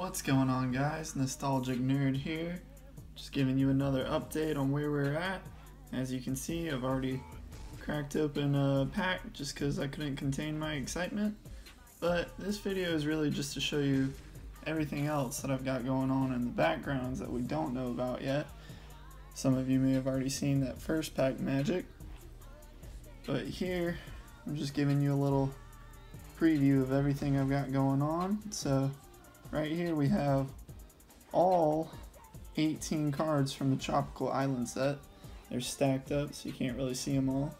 What's going on guys? Nostalgic Nerd here. Just giving you another update on where we're at. As you can see, I've already cracked open a pack just because I couldn't contain my excitement. But this video is really just to show you everything else that I've got going on in the backgrounds that we don't know about yet. Some of you may have already seen that first pack magic. But here, I'm just giving you a little preview of everything I've got going on. So right here we have all 18 cards from the Tropical Island set. They're stacked up so you can't really see them all.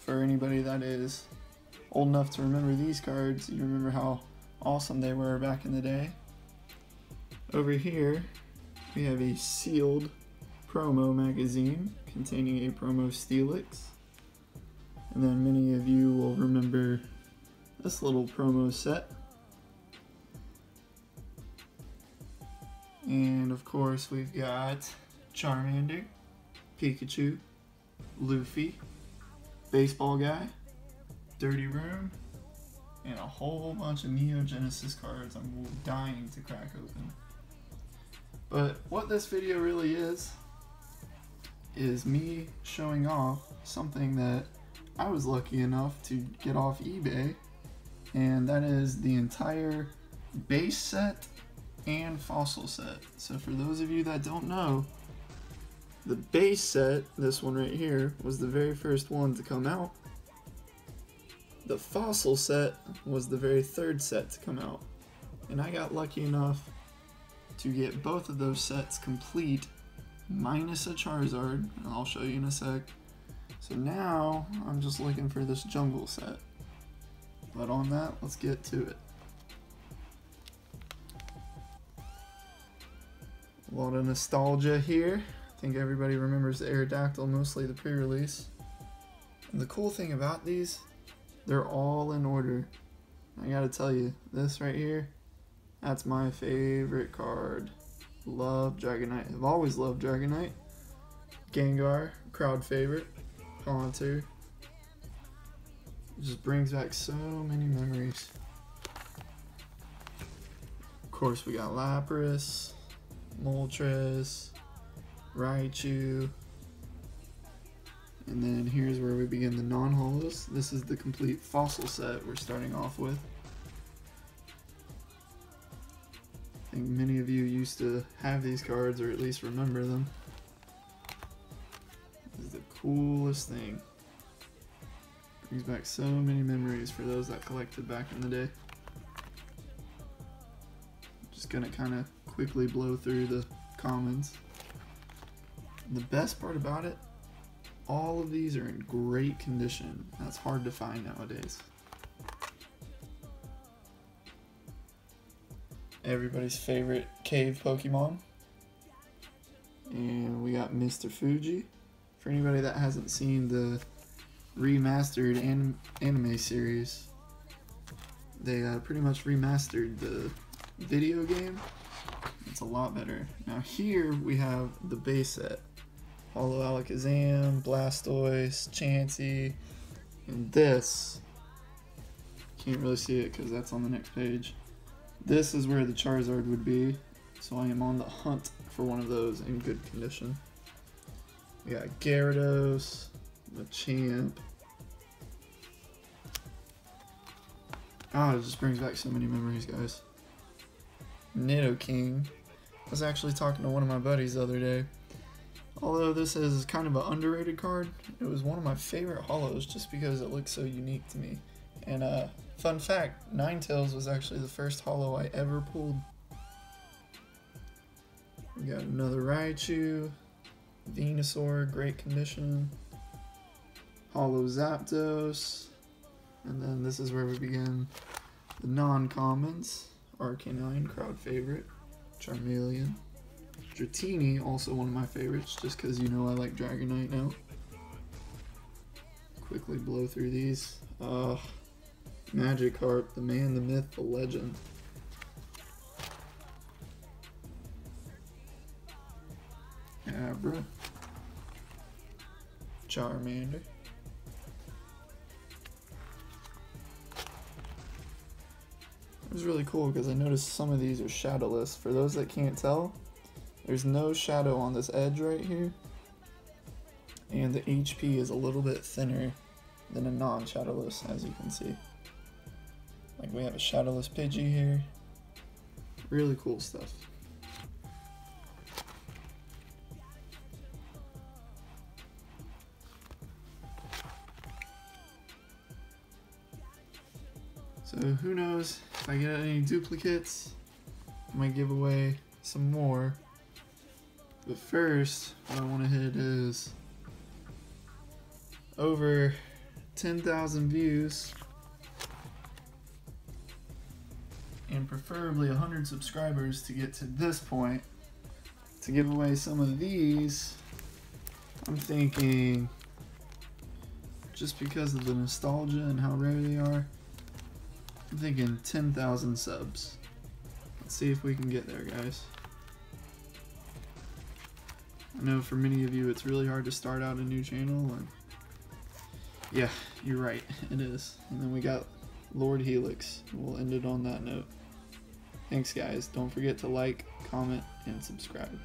For anybody that is old enough to remember these cards, you remember how awesome they were back in the day. Over here we have a sealed promo magazine containing a promo Steelix. And then many of you will remember this little promo set. And of course we've got Charmander, Pikachu, Luffy, Baseball Guy, Dirty Room, and a whole bunch of Neo Genesis cards I'm dying to crack open. But what this video really is, is me showing off something that I was lucky enough to get off eBay and that is the entire base set and fossil set. So for those of you that don't know, the base set, this one right here, was the very first one to come out. The fossil set was the very third set to come out. And I got lucky enough to get both of those sets complete, minus a Charizard, and I'll show you in a sec. So now, I'm just looking for this jungle set. But on that, let's get to it. A lot of nostalgia here. I think everybody remembers the Aerodactyl, mostly the pre-release. And the cool thing about these, they're all in order. I gotta tell you, this right here, that's my favorite card. Love Dragonite. I've always loved Dragonite. Gengar, crowd favorite. Haunter, just brings back so many memories. Of course, we got Lapras, Moltres, Raichu, and then here's where we begin the non-holos. This is the complete fossil set we're starting off with. I think many of you used to have these cards or at least remember them. This is the coolest thing. Brings back so many memories for those that collected back in the day. Just gonna kind of quickly blow through the commons. The best part about it, all of these are in great condition. That's hard to find nowadays. Everybody's favorite cave Pokemon. And we got Mr. Fuji. For anybody that hasn't seen the remastered anim anime series. They uh, pretty much remastered the video game. It's a lot better. Now here we have the base set. Holo Alakazam, Blastoise, Chansey, and this, can't really see it because that's on the next page. This is where the Charizard would be, so I am on the hunt for one of those in good condition. We got Gyarados, Machamp. Ah, oh, it just brings back so many memories, guys. Nidoking. I was actually talking to one of my buddies the other day. Although this is kind of an underrated card, it was one of my favorite hollows just because it looks so unique to me. And uh, fun fact, Ninetales was actually the first hollow I ever pulled. We got another Raichu, Venusaur, great condition. Holo Zapdos. And then this is where we begin the non-commons. Arcanine, crowd favorite. Charmeleon. Dratini, also one of my favorites, just because you know I like Dragonite now. Quickly blow through these. Uh, Magikarp, the man, the myth, the legend. Abra. Charmander. Was really cool because I noticed some of these are shadowless. For those that can't tell, there's no shadow on this edge right here. And the HP is a little bit thinner than a non-shadowless, as you can see. Like we have a shadowless Pidgey here. Really cool stuff. So who knows if I get any duplicates, I might give away some more. But first, what I want to hit is over 10,000 views and preferably 100 subscribers to get to this point to give away some of these I'm thinking just because of the nostalgia and how rare they are I'm thinking 10,000 subs let's see if we can get there guys I know for many of you it's really hard to start out a new channel and yeah, you're right. It is. And then we got Lord Helix. We'll end it on that note. Thanks, guys. Don't forget to like, comment, and subscribe.